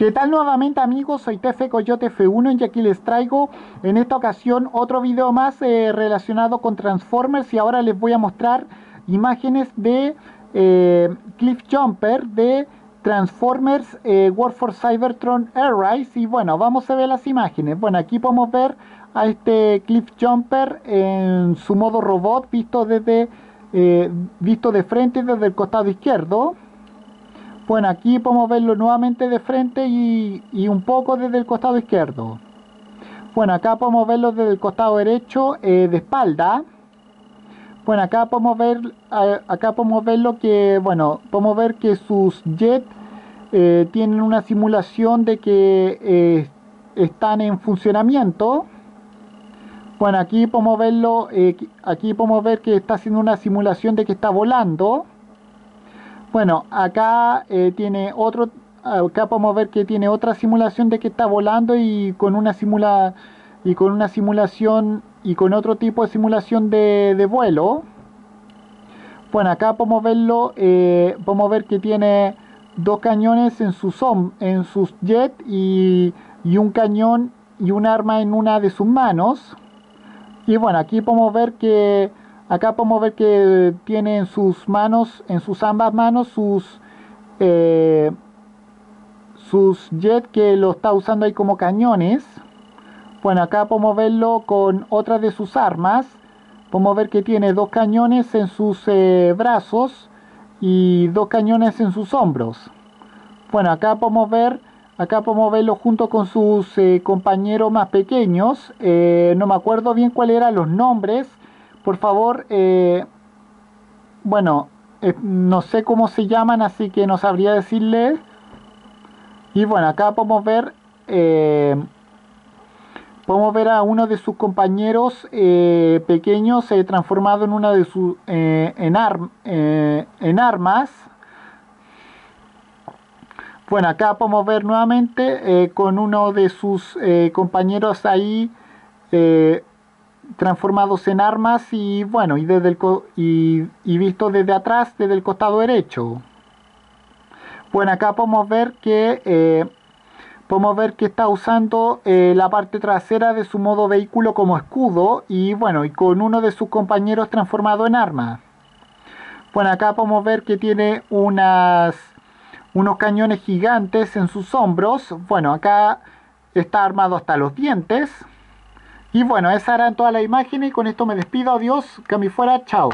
¿Qué tal nuevamente amigos? Soy TF Coyote F1 y aquí les traigo en esta ocasión otro video más eh, relacionado con Transformers y ahora les voy a mostrar imágenes de eh, Cliff Jumper de Transformers eh, War for Cybertron Air Rise y bueno, vamos a ver las imágenes. Bueno, aquí podemos ver a este Cliff Jumper en su modo robot visto desde visto de frente desde el costado izquierdo. Bueno, aquí podemos verlo nuevamente de frente y, un poco desde el costado izquierdo. Bueno, acá podemos verlo desde el costado derecho eh, de espalda. Bueno, acá podemos ver, acá podemos verlo que, bueno, podemos ver que sus jets eh, tienen una simulación de que eh, están en funcionamiento. Bueno, aquí podemos verlo, aquí podemos ver que está haciendo una simulación de que está volando. Bueno, acá eh, tiene otro, acá podemos ver que tiene otra simulación de que está volando y con una simula y con una simulación y con otro tipo de simulación de, vuelo. Bueno, acá podemos verlo, eh, podemos ver que tiene dos cañones en sus en sus jet y, y un cañón y un arma en una de sus manos. Y bueno, aquí podemos ver que Acá podemos ver que tiene en sus manos, en sus ambas manos, sus, eh, sus jet que lo está usando ahí como cañones. Bueno, acá podemos verlo con otra de sus armas. Podemos ver que tiene dos cañones en sus eh, brazos y dos cañones en sus hombros. Bueno, acá podemos ver, acá podemos verlo junto con sus eh, compañeros más pequeños. no me acuerdo bien cuáles eran los nombres por favor, eh, bueno, eh, no sé cómo se llaman, así que no sabría decirle. Y bueno, acá podemos ver, eh, podemos ver a uno de sus compañeros pequeños transformado en una de sus en, en armas. Bueno, acá podemos ver nuevamente con uno de sus compañeros ahí transformados en armas y bueno, y, desde el y, visto desde atrás, desde el costado derecho. Bueno, acá podemos ver que eh, podemos ver que está usando eh, la parte trasera de su modo vehículo como escudo y bueno, y con uno de sus compañeros transformado en arma. Bueno, acá podemos ver que tiene unas, unos cañones gigantes en sus hombros. Bueno, acá está armado hasta los dientes. Y bueno, esa era toda la imagen y con esto me despido. Adiós, que a fuera, chao.